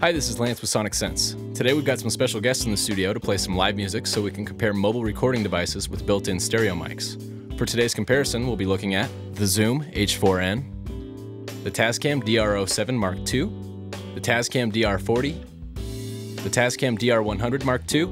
Hi, this is Lance with Sonic Sense. Today we've got some special guests in the studio to play some live music so we can compare mobile recording devices with built in stereo mics. For today's comparison, we'll be looking at the Zoom H4n, the Tascam DR07 Mark II, the Tascam DR40, the Tascam DR100 Mark II,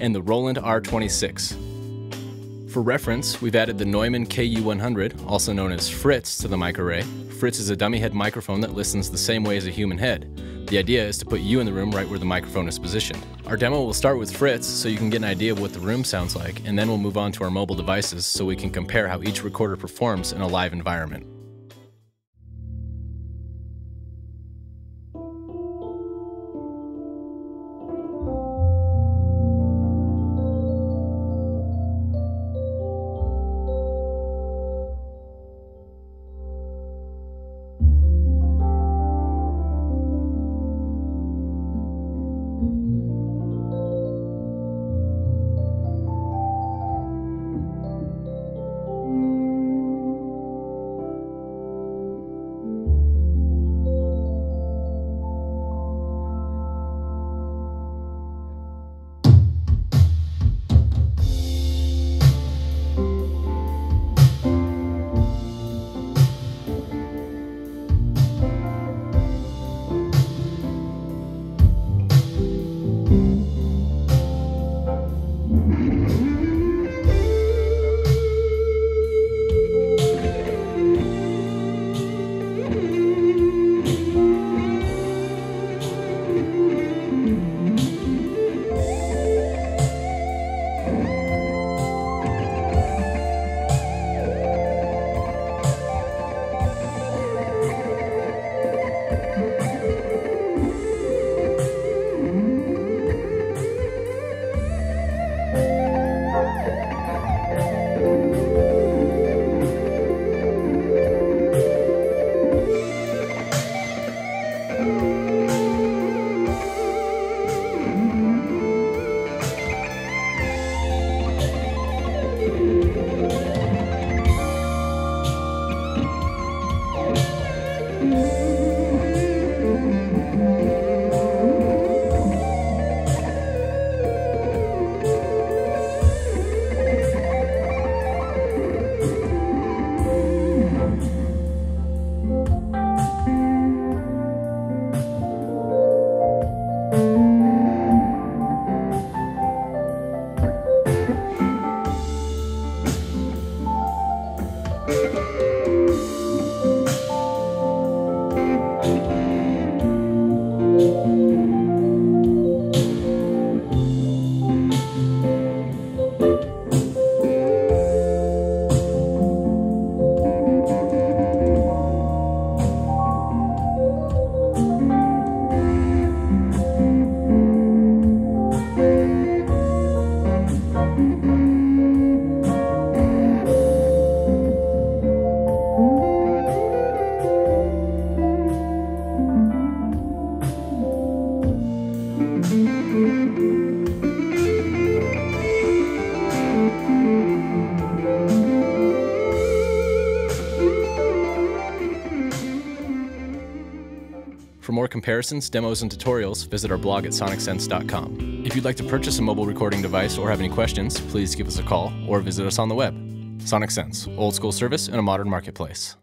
and the Roland R26. For reference, we've added the Neumann KU100, also known as Fritz, to the mic array. Fritz is a dummy head microphone that listens the same way as a human head. The idea is to put you in the room right where the microphone is positioned. Our demo will start with Fritz so you can get an idea of what the room sounds like, and then we'll move on to our mobile devices so we can compare how each recorder performs in a live environment. For more comparisons, demos, and tutorials, visit our blog at sonicsense.com. If you'd like to purchase a mobile recording device or have any questions, please give us a call or visit us on the web. Sonic Sense, old school service in a modern marketplace.